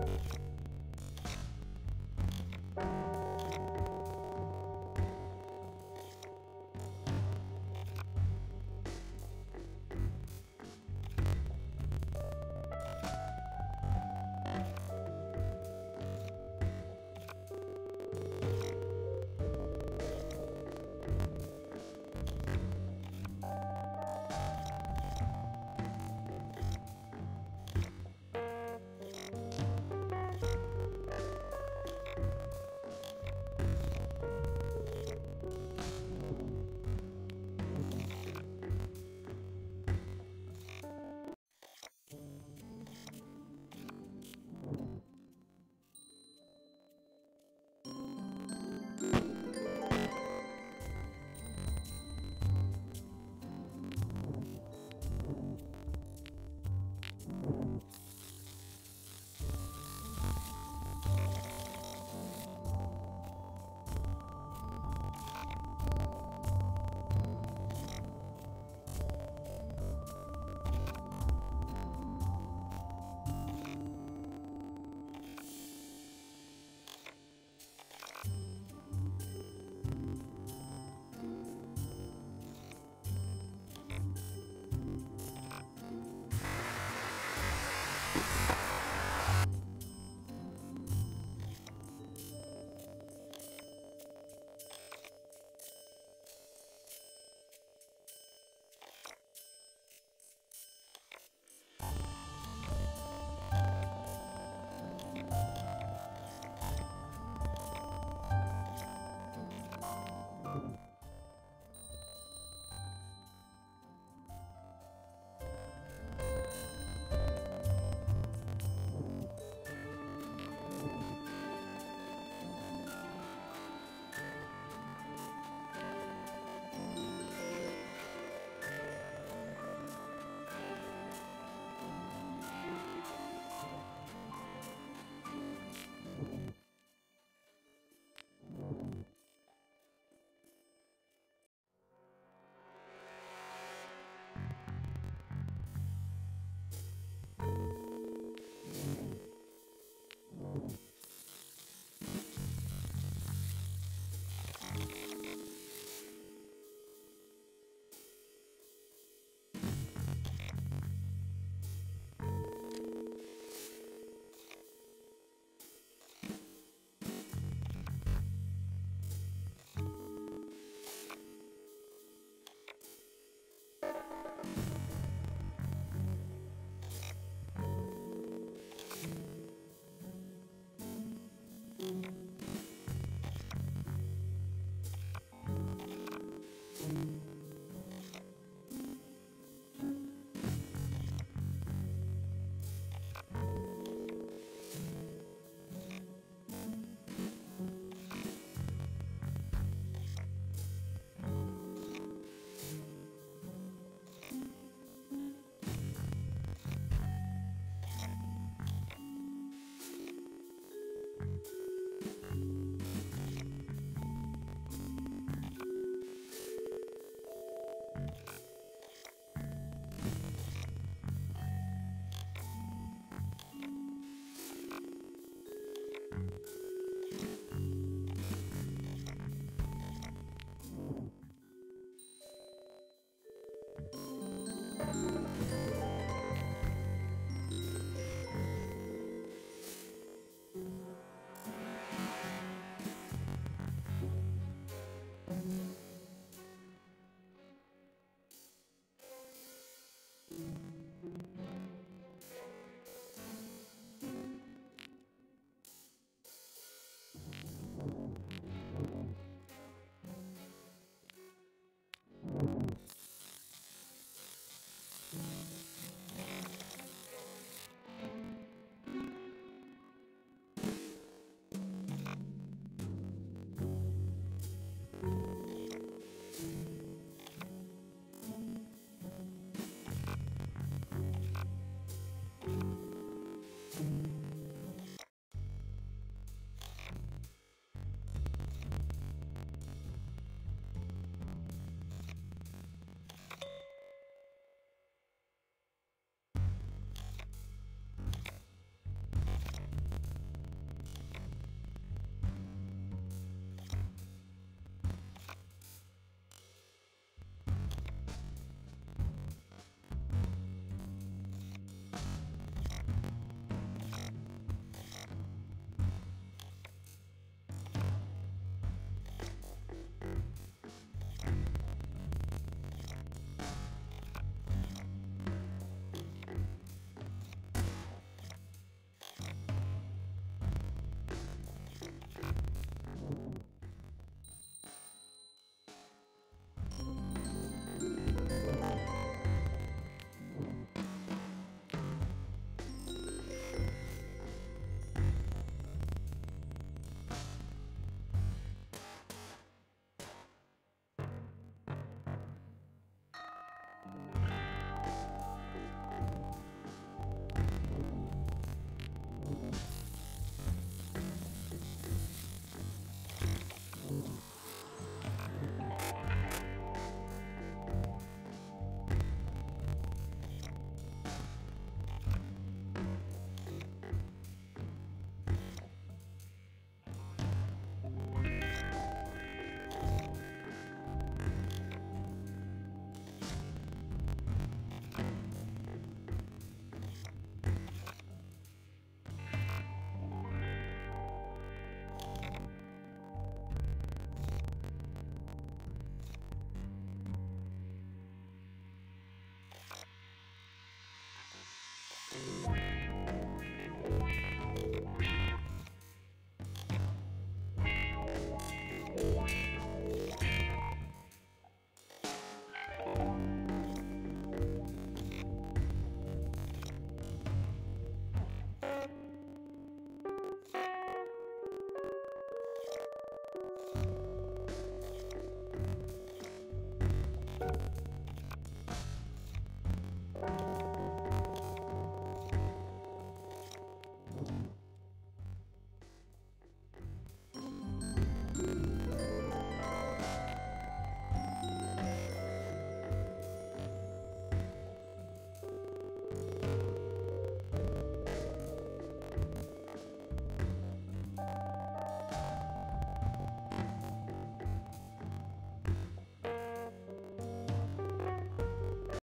Bye.